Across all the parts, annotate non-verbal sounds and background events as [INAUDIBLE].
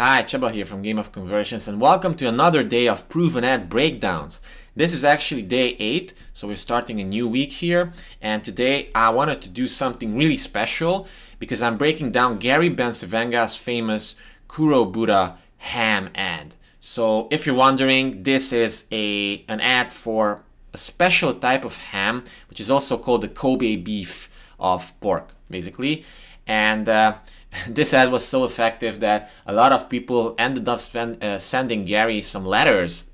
Hi, Csaba here from Game of Conversions and welcome to another day of proven ad breakdowns. This is actually day 8, so we're starting a new week here and today I wanted to do something really special because I'm breaking down Gary Bencivenga's famous Kurobuta ham ad. So if you're wondering, this is a an ad for a special type of ham which is also called the Kobe beef of pork basically and uh, [LAUGHS] this ad was so effective that a lot of people ended up spend, uh, sending Gary some letters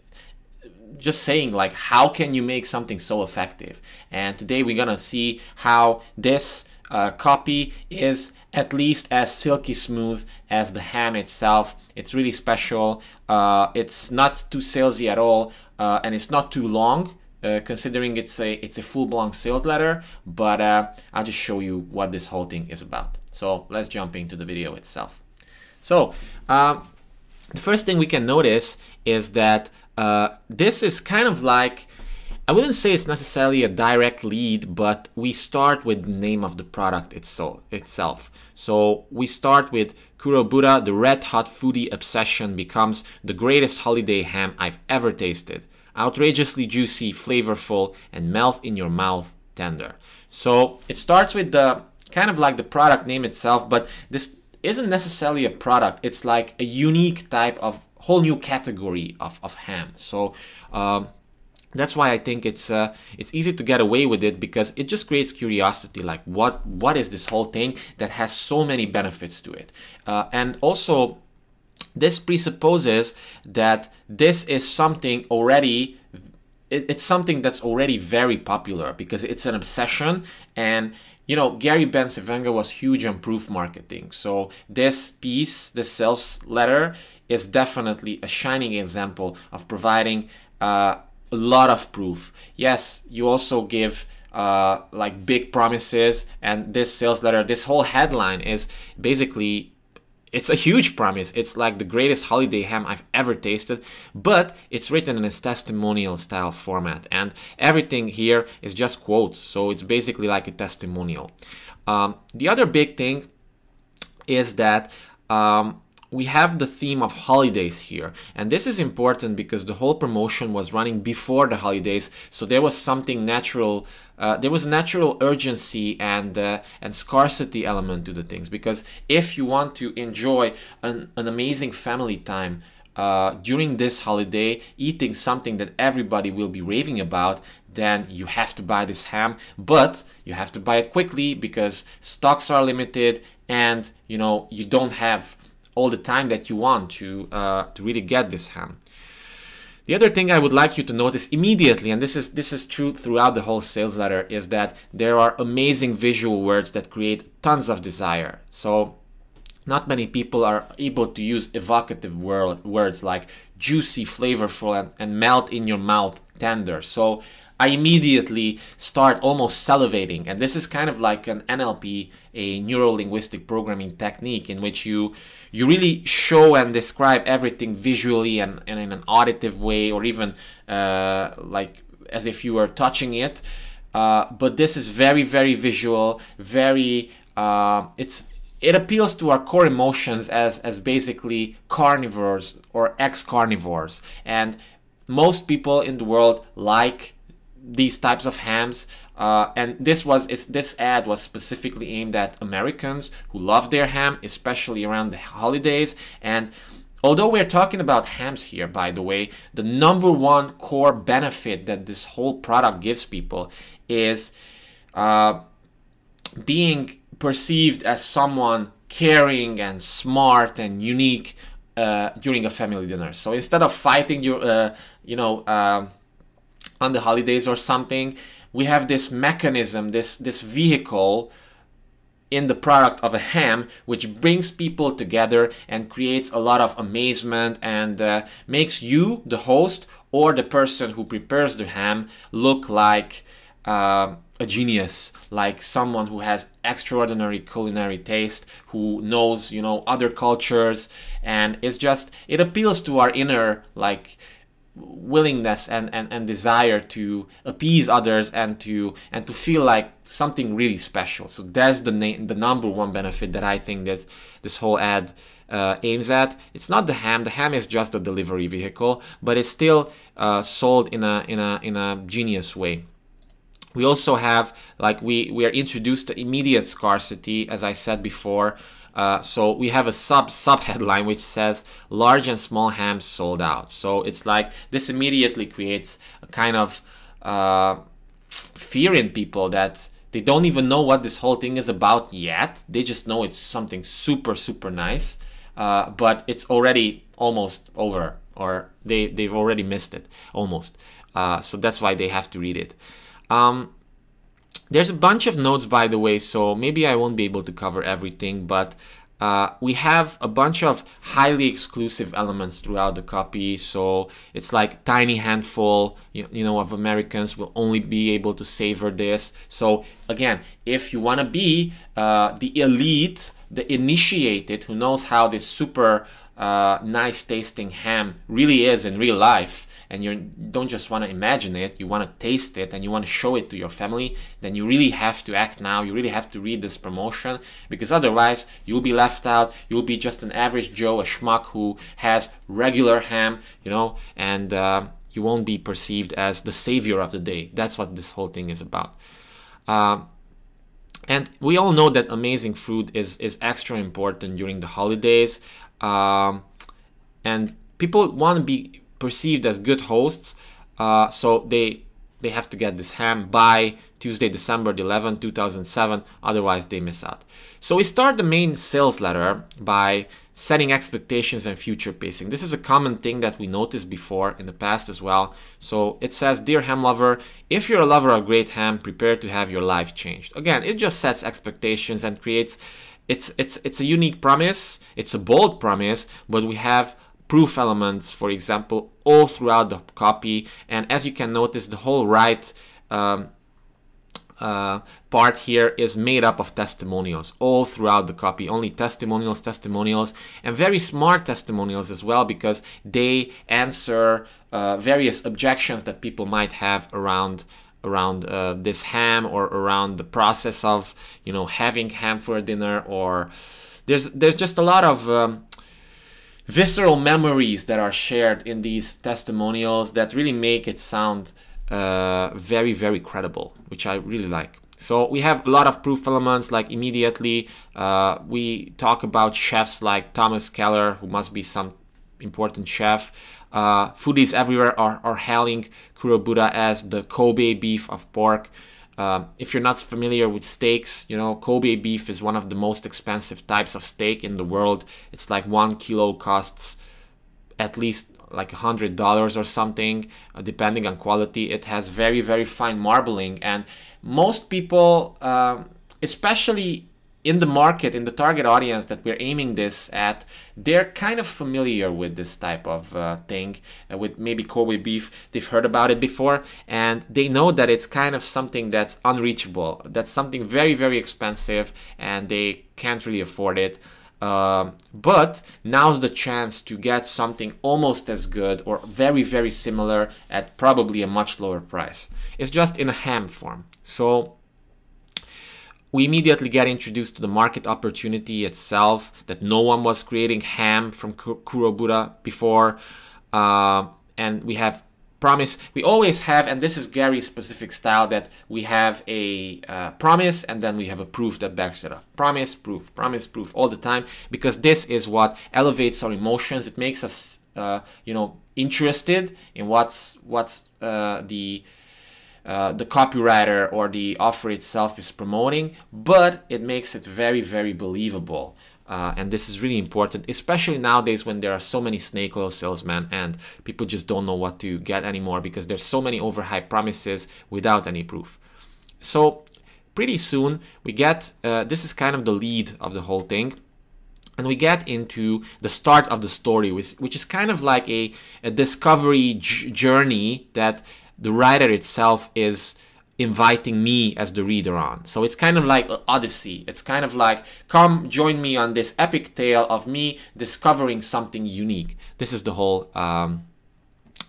just saying like how can you make something so effective? And today we're gonna see how this uh, copy is at least as silky smooth as the ham itself. It's really special. Uh, it's not too salesy at all uh, and it's not too long uh, considering it's a it's a full-blown sales letter but uh, I'll just show you what this whole thing is about so let's jump into the video itself so um, the first thing we can notice is that uh, this is kind of like I wouldn't say it's necessarily a direct lead, but we start with the name of the product itself. So we start with Kurobuta, the red hot foodie obsession becomes the greatest holiday ham I've ever tasted outrageously juicy, flavorful, and melt in your mouth tender. So it starts with the kind of like the product name itself, but this isn't necessarily a product. It's like a unique type of whole new category of, of ham. So um, that's why I think it's uh, it's easy to get away with it because it just creates curiosity. Like what what is this whole thing that has so many benefits to it, uh, and also this presupposes that this is something already it's something that's already very popular because it's an obsession. And you know Gary Bencivenga was huge on proof marketing. So this piece this sales letter is definitely a shining example of providing uh, a lot of proof. Yes you also give uh, like big promises and this sales letter this whole headline is basically it's a huge promise. It's like the greatest holiday ham I've ever tasted, but it's written in a testimonial style format. And everything here is just quotes, so it's basically like a testimonial. Um, the other big thing is that um, we have the theme of holidays here. And this is important because the whole promotion was running before the holidays. So there was something natural uh, there was a natural urgency and uh, and scarcity element to the things. Because if you want to enjoy an, an amazing family time uh, during this holiday eating something that everybody will be raving about then you have to buy this ham. But you have to buy it quickly because stocks are limited and you know you don't have all the time that you want to, uh, to really get this ham. The other thing I would like you to notice immediately, and this is this is true throughout the whole sales letter, is that there are amazing visual words that create tons of desire. So not many people are able to use evocative word, words like juicy, flavorful, and, and melt in your mouth tender. So I immediately start almost salivating. And this is kind of like an NLP, a neuro-linguistic programming technique in which you you really show and describe everything visually and, and in an auditive way or even uh, like as if you were touching it. Uh, but this is very, very visual, very, uh, it's it appeals to our core emotions as as basically carnivores or ex-carnivores and most people in the world like these types of hams uh, and this was this ad was specifically aimed at Americans who love their ham especially around the holidays. And although we're talking about hams here by the way the number one core benefit that this whole product gives people is uh, being perceived as someone caring and smart and unique uh, during a family dinner. So instead of fighting your uh, you know um, on the holidays or something, we have this mechanism, this, this vehicle in the product of a ham, which brings people together and creates a lot of amazement and uh, makes you, the host, or the person who prepares the ham, look like uh, a genius, like someone who has extraordinary culinary taste, who knows, you know, other cultures, and it's just, it appeals to our inner, like, willingness and, and, and desire to appease others and to and to feel like something really special. So that's the na- the number one benefit that I think that this whole ad uh, aims at. It's not the ham. The ham is just a delivery vehicle, but it's still uh, sold in a in a in a genius way. We also have like we we are introduced to immediate scarcity, as I said before. Uh, so we have a sub sub headline which says large and small hams sold out. So it's like this immediately creates a kind of uh, fear in people that they don't even know what this whole thing is about yet. They just know it's something super super nice, uh, but it's already almost over or they they've already missed it almost. Uh, so that's why they have to read it. Um, there's a bunch of notes, by the way, so maybe I won't be able to cover everything, but uh, we have a bunch of highly exclusive elements throughout the copy. So it's like tiny handful, you, you know, of Americans will only be able to savor this. So again, if you want to be uh, the elite, the initiated who knows how this super uh, nice tasting ham really is in real life, and you don't just want to imagine it, you want to taste it and you want to show it to your family, then you really have to act now. You really have to read this promotion because otherwise you'll be left out. You'll be just an average Joe, a schmuck who has regular ham, you know, and uh, you won't be perceived as the savior of the day. That's what this whole thing is about. Uh, and we all know that amazing food is, is extra important during the holidays. Um, and people want to be perceived as good hosts. Uh, so they they have to get this ham by Tuesday, December 11, 2007. Otherwise, they miss out. So we start the main sales letter by setting expectations and future pacing. This is a common thing that we noticed before in the past as well. So it says, Dear ham lover, if you're a lover of great ham, prepare to have your life changed. Again, it just sets expectations and creates it's it's it's a unique promise, it's a bold promise, but we have proof elements, for example, all throughout the copy. And as you can notice, the whole right um, uh, part here is made up of testimonials all throughout the copy. Only testimonials, testimonials, and very smart testimonials as well because they answer uh, various objections that people might have around around uh, this ham or around the process of you know having ham for dinner or there's there's just a lot of um, visceral memories that are shared in these testimonials that really make it sound uh, very, very credible, which I really like. So we have a lot of proof elements like immediately uh, we talk about chefs like Thomas Keller, who must be some important chef. Uh, foodies everywhere are, are hailing Kurobuta as the Kobe beef of pork. Um, if you're not familiar with steaks, you know, Kobe beef is one of the most expensive types of steak in the world. It's like one kilo costs at least like a hundred dollars or something, uh, depending on quality. It has very, very fine marbling, and most people, uh, especially in the market, in the target audience that we're aiming this at, they're kind of familiar with this type of uh, thing, uh, with maybe Kobe beef. They've heard about it before, and they know that it's kind of something that's unreachable. That's something very, very expensive, and they can't really afford it. Uh, but now's the chance to get something almost as good or very, very similar at probably a much lower price. It's just in a ham form. So we immediately get introduced to the market opportunity itself that no one was creating ham from Kurobuta before. Uh, and we have promise. We always have, and this is Gary's specific style, that we have a uh, promise and then we have a proof that backs it up. Promise, proof, promise, proof all the time because this is what elevates our emotions. It makes us, uh, you know, interested in what's what's uh, the uh, the copywriter or the offer itself is promoting, but it makes it very, very believable. Uh, and this is really important, especially nowadays when there are so many snake oil salesmen and people just don't know what to get anymore because there's so many overhyped promises without any proof. So pretty soon we get, uh, this is kind of the lead of the whole thing and we get into the start of the story which, which is kind of like a, a discovery journey that the writer itself is inviting me as the reader on. So it's kind of like Odyssey. It's kind of like, come join me on this epic tale of me discovering something unique. This is the whole um,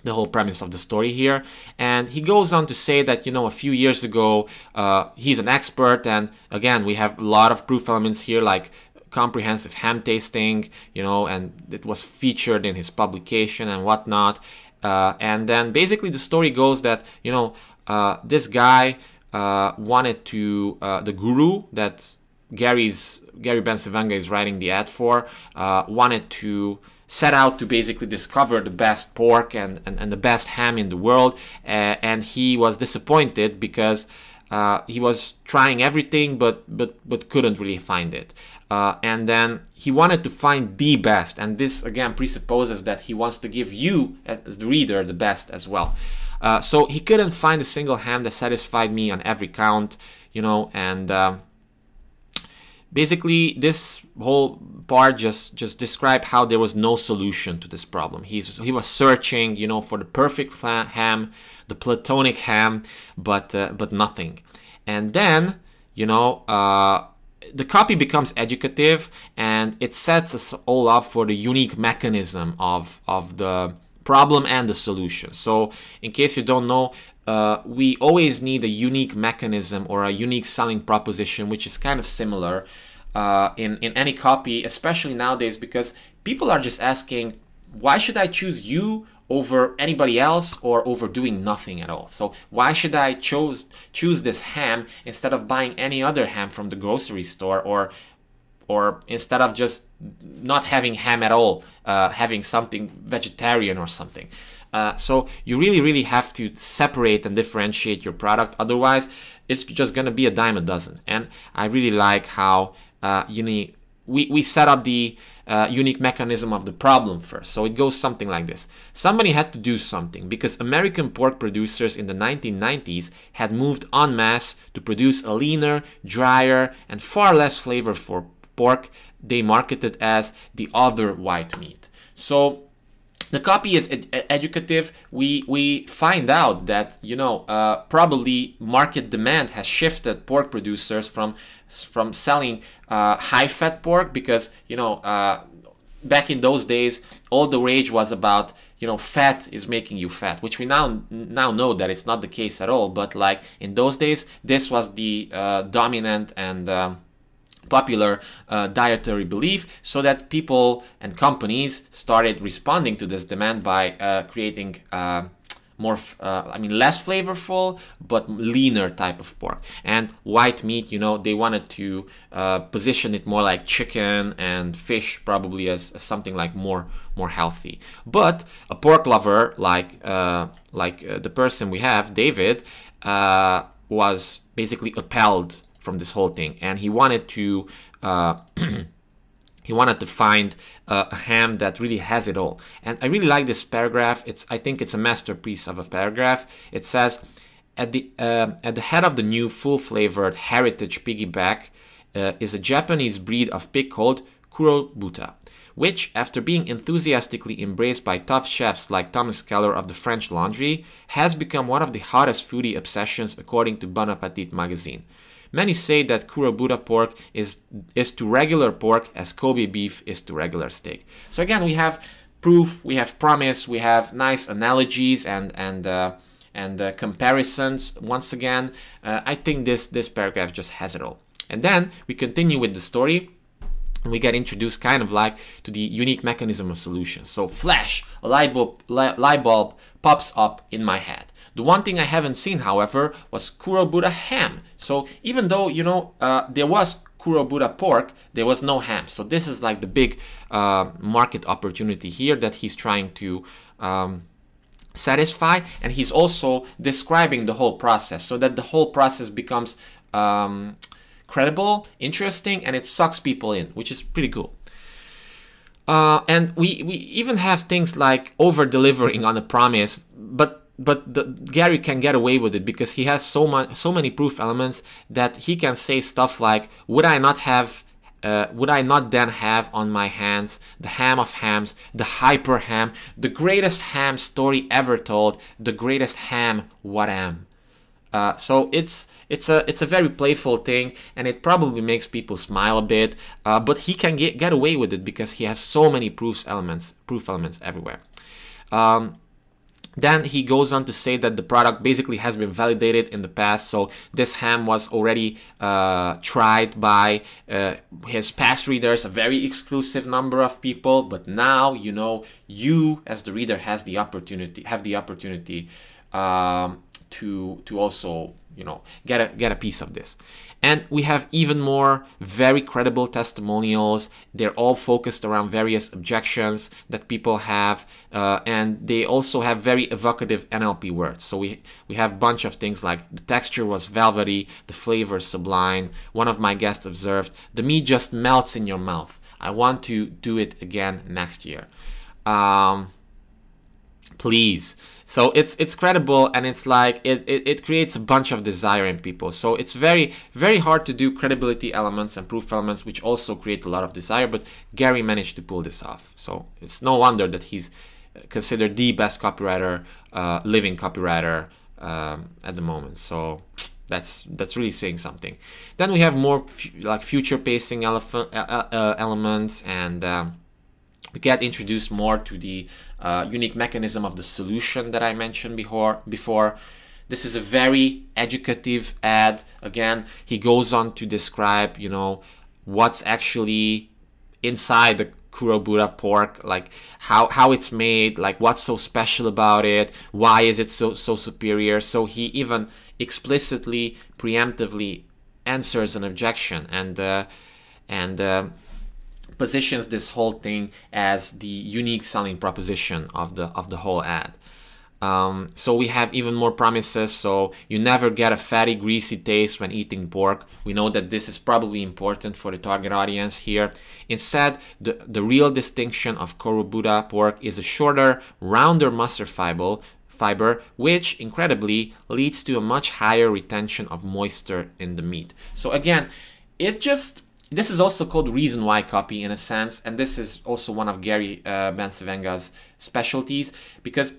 the whole premise of the story here. And he goes on to say that, you know, a few years ago, uh, he's an expert. And again, we have a lot of proof elements here, like comprehensive ham tasting, you know, and it was featured in his publication and whatnot. Uh, and then basically the story goes that, you know, uh, this guy uh, wanted to, uh, the guru that Gary's, Gary Bencivenga is writing the ad for, uh, wanted to set out to basically discover the best pork and, and, and the best ham in the world. Uh, and he was disappointed because uh, he was trying everything but, but, but couldn't really find it. Uh, and then he wanted to find the best. And this again presupposes that he wants to give you, as the reader, the best as well. Uh, so he couldn't find a single ham that satisfied me on every count, you know, and uh, basically this whole part just just described how there was no solution to this problem He's, he was searching you know for the perfect ham the platonic ham but uh, but nothing. And then you know uh, the copy becomes educative and it sets us all up for the unique mechanism of of the problem and the solution. So in case you don't know uh, we always need a unique mechanism or a unique selling proposition, which is kind of similar uh, in, in any copy, especially nowadays, because people are just asking, why should I choose you over anybody else or over doing nothing at all? So why should I choose choose this ham instead of buying any other ham from the grocery store or or instead of just not having ham at all, uh, having something vegetarian or something. Uh, so you really, really have to separate and differentiate your product. Otherwise, it's just going to be a dime a dozen. And I really like how uh, you need, we, we set up the uh, unique mechanism of the problem first. So it goes something like this. Somebody had to do something because American pork producers in the 1990s had moved en masse to produce a leaner, drier, and far less flavorful pork they marketed as the other white meat. So the copy is ed educative. We we find out that you know uh, probably market demand has shifted pork producers from from selling uh, high fat pork because you know uh, back in those days all the rage was about you know fat is making you fat which we now now know that it's not the case at all but like in those days this was the uh, dominant and um, popular uh, dietary belief so that people and companies started responding to this demand by uh, creating uh, more uh, i mean less flavorful but leaner type of pork. And white meat you know they wanted to uh, position it more like chicken and fish probably as, as, something like more more healthy. But a pork lover like uh, like the person we have david was basically appalled from this whole thing, and he wanted to uh, [CLEARS THROAT] he wanted to find uh, a ham that really has it all. And I really like this paragraph. It's I think it's a masterpiece of a paragraph. It says at the uh, at the head of the new full flavored heritage piggyback uh, is a Japanese breed of pig called Kurobuta, which, after being enthusiastically embraced by tough chefs like Thomas Keller of the French Laundry, has become one of the hottest foodie obsessions according to Bon Appetit magazine. Many say that Kurobuta pork is, is to regular pork as Kobe beef is to regular steak. So again, we have proof, we have promise, we have nice analogies and, and, uh, and uh, comparisons. Once again, uh, I think this, this paragraph just has it all. And then we continue with the story we get introduced kind of like to the unique mechanism of solution. So flash, a light bulb, light bulb pops up in my head. The one thing I haven't seen, however, was Kurobuta ham. So even though, you know, uh, there was Kurobuta pork, there was no ham. So this is like the big uh, market opportunity here that he's trying to um, satisfy. And he's also describing the whole process so that the whole process becomes um, credible, interesting, and it sucks people in, which is pretty cool. Uh, and we, we even have things like over delivering on a promise, but but the, Gary can get away with it because he has so much, so many proof elements that he can say stuff like, "Would I not have? Uh, would I not then have on my hands the ham of hams, the hyper ham, the greatest ham story ever told, the greatest ham what am?" Uh, so it's it's a it's a very playful thing, and it probably makes people smile a bit. Uh, but he can get get away with it because he has so many proof elements proof elements everywhere. Um, then he goes on to say that the product basically has been validated in the past. So this ham was already uh, tried by uh, his past readers, a very exclusive number of people. But now, you know, you as the reader has the opportunity, have the opportunity um, to to also you know get a get a piece of this and we have even more very credible testimonials. They're all focused around various objections that people have uh, and they also have very evocative nlp words. So we we have a bunch of things like the texture was velvety the flavor sublime one of my guests observed the meat just melts in your mouth. I want to do it again next year. Um, please so it's it's credible and it's like it, it, it, creates a bunch of desire in people. So it's very very hard to do credibility elements and proof elements which also create a lot of desire but gary managed to pull this off. So it's no wonder that he's considered the best copywriter uh, living copywriter um, at the moment. So that's that's really saying something. Then we have more like future pacing elephant, uh, uh, elements and um, we get introduced more to the uh, unique mechanism of the solution that I mentioned before. before. This is a very educative ad. Again, he goes on to describe, you know, what's actually inside the Kurobuta pork, like how, how it's made, like what's so special about it, why is it so, so superior. So he even explicitly, preemptively answers an objection and, uh, and uh, positions this whole thing as the unique selling proposition of the of the whole ad. Um, so we have even more promises. So you never get a fatty, greasy taste when eating pork. We know that this is probably important for the target audience here. Instead, the, the real distinction of Kurobuta pork is a shorter, rounder muscle fiber, fiber, which incredibly leads to a much higher retention of moisture in the meat. So again, it's just this is also called reason why copy in a sense, and this is also one of Gary uh, Bencivenga's specialties because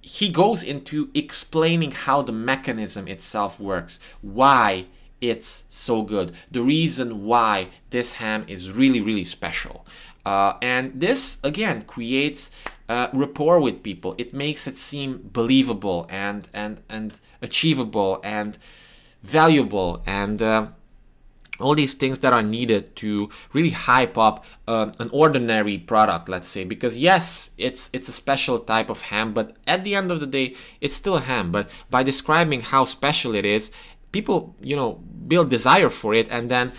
he goes into explaining how the mechanism itself works, why it's so good, the reason why this ham is really, really special. Uh, and this, again, creates uh, rapport with people. It makes it seem believable and, and, and achievable and valuable and uh, all these things that are needed to really hype up uh, an ordinary product let's say because yes it's it's a special type of ham but at the end of the day it's still a ham. But by describing how special it is people you know build desire for it and then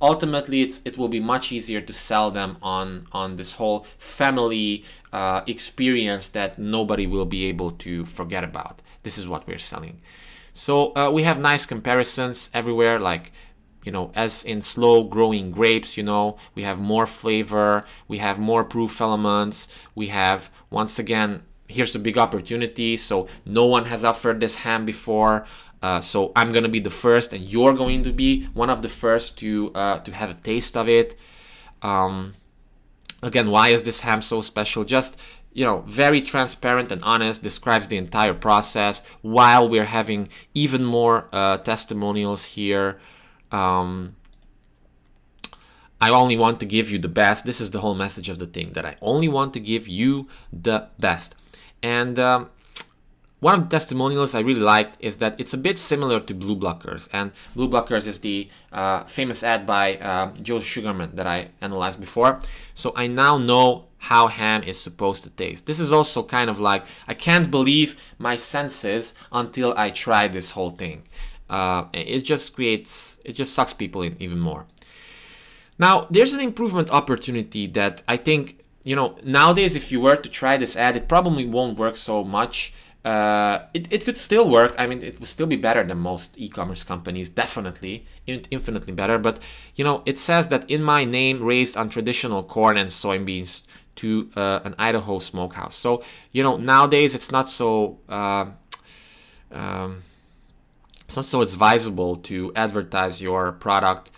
ultimately it's it will be much easier to sell them on on this whole family uh, experience that nobody will be able to forget about. This is what we're selling. So uh, we have nice comparisons everywhere like you know, as in slow growing grapes, you know, we have more flavor, we have more proof elements, we have, once again, here's the big opportunity. So no one has offered this ham before. Uh, so I'm gonna be the first, and you're going to be one of the first to uh, to have a taste of it. Um, again, why is this ham so special? Just you know, very transparent and honest, describes the entire process while we're having even more uh, testimonials here. Um, I only want to give you the best. This is the whole message of the thing that I only want to give you the best. And um, one of the testimonials I really liked is that it's a bit similar to Blue Blockers. And Blue Blockers is the uh, famous ad by uh, Joe Sugarman that I analyzed before. So I now know how ham is supposed to taste. This is also kind of like, I can't believe my senses until I try this whole thing uh, it just creates, it just sucks people in even more. Now, there's an improvement opportunity that I think, you know, nowadays if you were to try this ad, it probably won't work so much. Uh, it, it could still work. I mean, it would still be better than most e-commerce companies, definitely, infinitely better. But, you know, it says that in my name raised on traditional corn and soybeans to uh, an Idaho smokehouse. So, you know, nowadays it's not so... Uh, um, it's not so advisable to advertise your product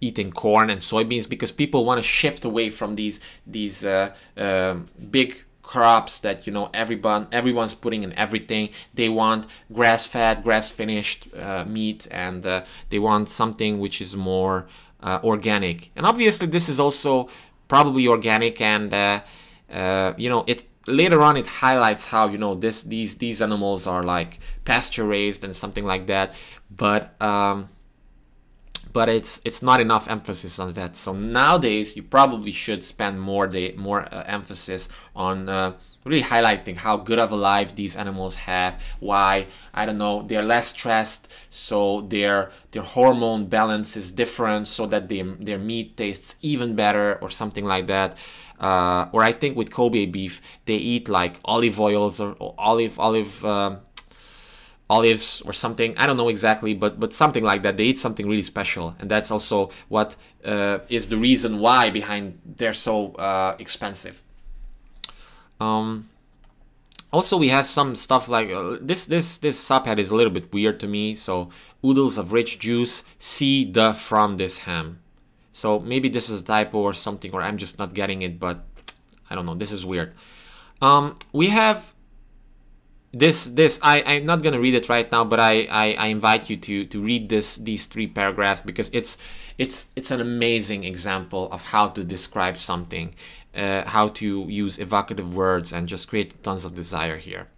eating corn and soybeans because people want to shift away from these these uh, uh, big crops that you know everyone everyone's putting in everything. They want grass fed grass finished uh, meat and uh, they want something which is more uh, organic. And obviously this is also probably organic and uh, you know it later on it highlights how you know this these these animals are like pasture raised and something like that. But um, but it's it's not enough emphasis on that. So nowadays you probably should spend more day more uh, emphasis on uh, really highlighting how good of a life these animals have why i don't know they're less stressed so their their hormone balance is different so that they, their meat tastes even better or something like that. Uh, or I think with Kobe beef, they eat like olive oils or, or olive olive uh, olives or something. I don't know exactly, but but something like that. They eat something really special, and that's also what uh, is the reason why behind they're so uh, expensive. Um, also, we have some stuff like uh, this. This this subhead is a little bit weird to me. So oodles of rich juice. See the from this ham. So maybe this is a typo or something, or I'm just not getting it, but I don't know. This is weird. Um, we have this, this, I, I'm not to read it right now, but I, I, I invite you to, to read this, these three paragraphs because it's, it's, it's an amazing example of how to describe something, uh, how to use evocative words and just create tons of desire here.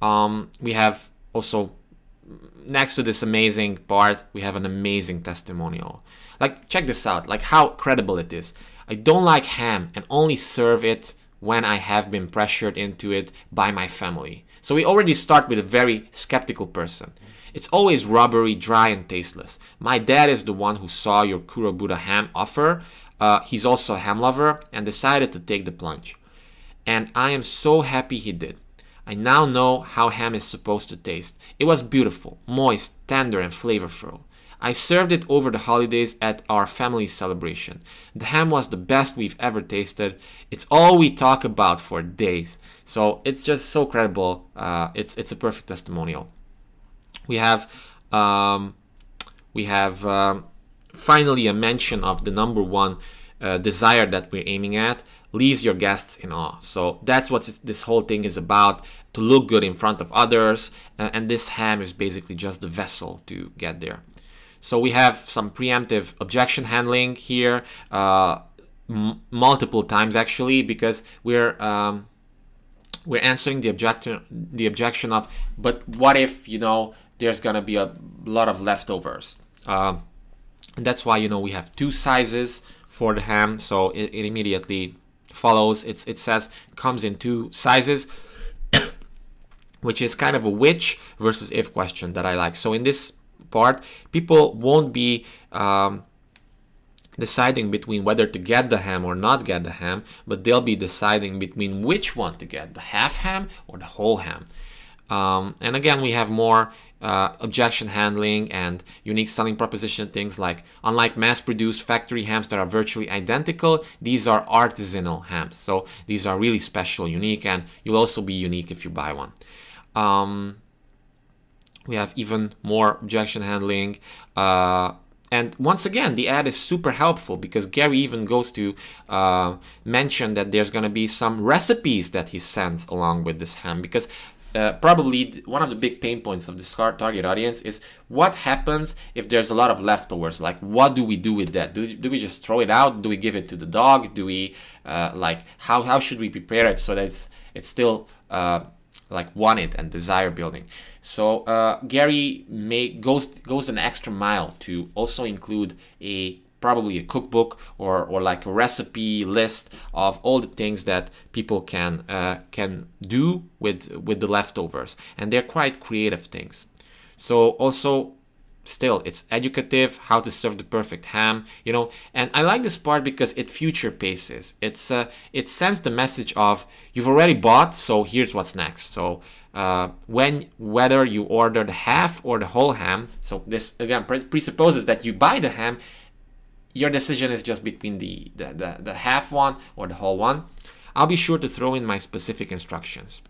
Um, we have also next to this amazing part, we have an amazing testimonial. Like, check this out, like how credible it is. I don't like ham and only serve it when I have been pressured into it by my family. So we already start with a very skeptical person. It's always rubbery, dry, and tasteless. My dad is the one who saw your Kurobuta ham offer. Uh, he's also a ham lover and decided to take the plunge. And I am so happy he did. I now know how ham is supposed to taste. It was beautiful, moist, tender, and flavorful. I served it over the holidays at our family celebration. The ham was the best we've ever tasted. It's all we talk about for days. So it's just so credible. Uh, it's it's a perfect testimonial. We have um, we have um, finally a mention of the number one uh, desire that we're aiming at leaves your guests in awe. So that's what this whole thing is about to look good in front of others. And this ham is basically just the vessel to get there. So we have some preemptive objection handling here uh, multiple times actually because we're um, we're answering the objection the objection of but what if you know there's gonna be a lot of leftovers. And that's why you know we have two sizes for the ham so it, it immediately follows it's it says comes in two sizes [COUGHS] which is kind of a which versus if question that I like so in this part people won't be um, deciding between whether to get the ham or not get the ham but they'll be deciding between which one to get the half ham or the whole ham um, and again, we have more uh, objection handling and unique selling proposition things like unlike mass-produced factory hams that are virtually identical, these are artisanal hams. So these are really special, unique, and you'll also be unique if you buy one. Um, we have even more objection handling. Uh, and once again, the ad is super helpful because Gary even goes to uh, mention that there's going to be some recipes that he sends along with this ham because uh, probably one of the big pain points of this target audience is what happens if there's a lot of leftovers like what do we do with that do, do we just throw it out do we give it to the dog do we uh, like how, how should we prepare it so that it's it's still uh, like wanted and desire building. So uh, Gary may, goes goes an extra mile to also include a probably a cookbook or, or like a recipe list of all the things that people can uh, can do with with the leftovers. And they're quite creative things. So also still it's educative how to serve the perfect ham you know and i like this part because it future paces it's uh, it sends the message of you've already bought so here's what's next so uh, when whether you order the half or the whole ham so this again presupposes that you buy the ham your decision is just between the, the, the, the half one or the whole one. I'll be sure to throw in my specific instructions.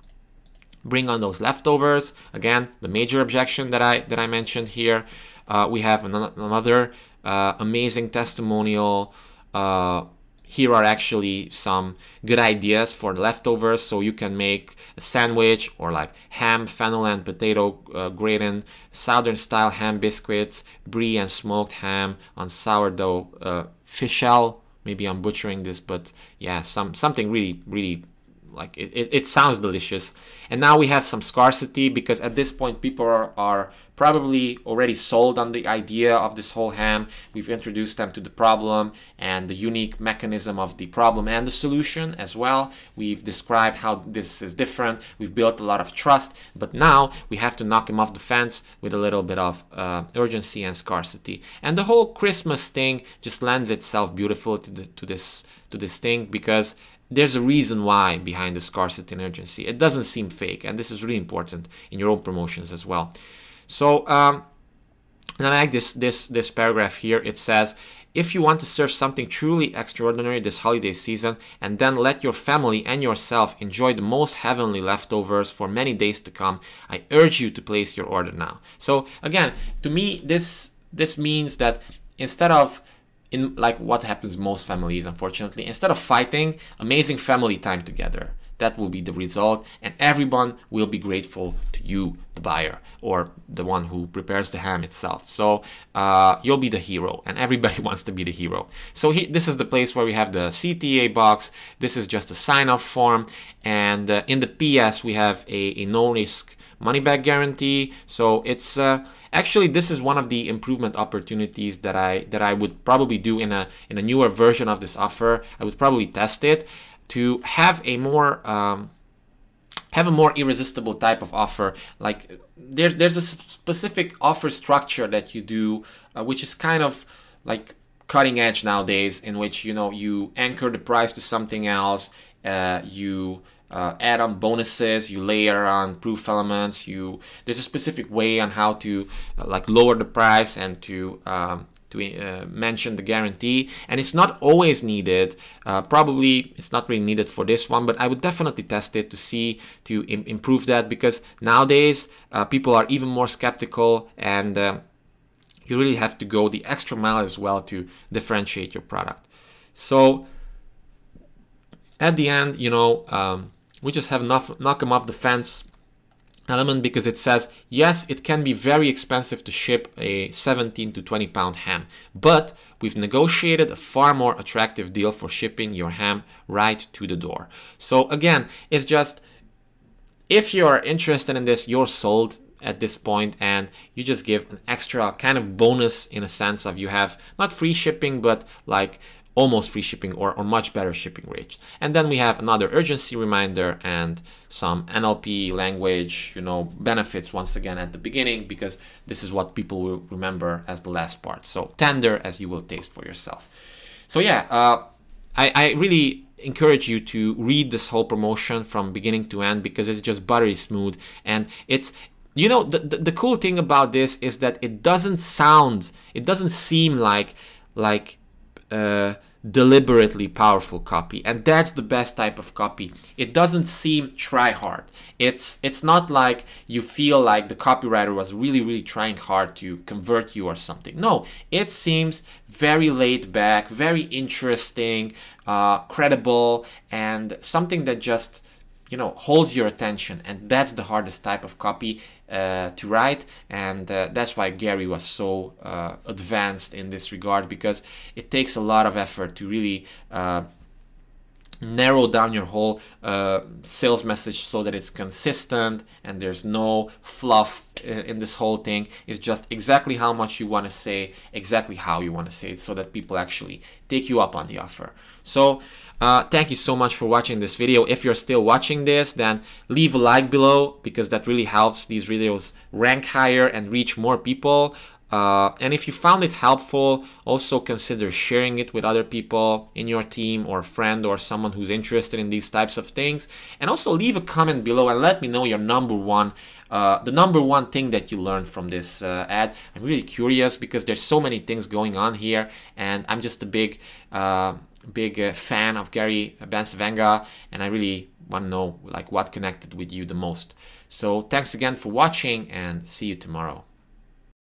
Bring on those leftovers. Again, the major objection that I that I mentioned here. Uh, we have another uh, amazing testimonial uh, here are actually some good ideas for leftovers so you can make a sandwich or like ham, fennel and potato uh, gratin, southern style ham biscuits, brie and smoked ham on sourdough uh, fischel. Maybe I'm butchering this, but yeah, some something really, really like it, it, it, sounds delicious. And now we have some scarcity because at this point people are, are probably already sold on the idea of this whole ham. We've introduced them to the problem and the unique mechanism of the problem and the solution as well. We've described how this is different. We've built a lot of trust but now we have to knock him off the fence with a little bit of uh, urgency and scarcity. And the whole christmas thing just lends itself beautifully to, the, to this to this thing because there's a reason why behind the scarcity and urgency. It doesn't seem fake, and this is really important in your own promotions as well. So, um, and I like this this this paragraph here. It says, if you want to serve something truly extraordinary this holiday season, and then let your family and yourself enjoy the most heavenly leftovers for many days to come, I urge you to place your order now. So again, to me, this this means that instead of in like what happens most families unfortunately. Instead of fighting amazing family time together that will be the result and everyone will be grateful to you the buyer or the one who prepares the ham itself. So uh, you'll be the hero and everybody [LAUGHS] wants to be the hero. So he, this is the place where we have the cta box. This is just a sign off form and uh, in the ps we have a, a no risk money back guarantee. So it's uh, Actually, this is one of the improvement opportunities that I that I would probably do in a in a newer version of this offer. I would probably test it to have a more um, have a more irresistible type of offer. Like there's there's a specific offer structure that you do, uh, which is kind of like cutting edge nowadays, in which you know you anchor the price to something else. Uh, you uh, add on bonuses, you layer on proof elements. You there's a specific way on how to uh, like lower the price and to um, to uh, mention the guarantee. And it's not always needed. Uh, probably it's not really needed for this one but I would definitely test it to see to Im improve that because nowadays uh, people are even more skeptical and um, you really have to go the extra mile as well to differentiate your product. So at the end you know um, we just have enough knock them off the fence element because it says yes it can be very expensive to ship a 17 to 20 pound ham but we've negotiated a far more attractive deal for shipping your ham right to the door. So again it's just if you're interested in this you're sold at this point and you just give an extra kind of bonus in a sense of you have not free shipping but like almost free shipping or, or much better shipping rates. And then we have another urgency reminder and some NLP language, you know, benefits once again at the beginning because this is what people will remember as the last part. So tender as you will taste for yourself. So yeah, uh, I, I really encourage you to read this whole promotion from beginning to end because it's just buttery smooth and it's you know the, the, the cool thing about this is that it doesn't sound it doesn't seem like like deliberately powerful copy and that's the best type of copy. It doesn't seem try hard it's it's not like you feel like the copywriter was really really trying hard to convert you or something. No it seems very laid back very interesting uh, credible and something that just you know holds your attention. And that's the hardest type of copy uh, to write. And uh, that's why Gary was so uh, advanced in this regard because it takes a lot of effort to really uh, narrow down your whole uh, sales message so that it's consistent and there's no fluff in this whole thing it's just exactly how much you want to say exactly how you want to say it so that people actually take you up on the offer so uh, thank you so much for watching this video. If you're still watching this, then leave a like below because that really helps these videos rank higher and reach more people. Uh, and if you found it helpful, also consider sharing it with other people in your team or friend or someone who's interested in these types of things. And also leave a comment below and let me know your number one, uh, the number one thing that you learned from this uh, ad. I'm really curious because there's so many things going on here and I'm just a big uh, big uh, fan of Gary Bencivenga and I really want to know like what connected with you the most. So thanks again for watching and see you tomorrow.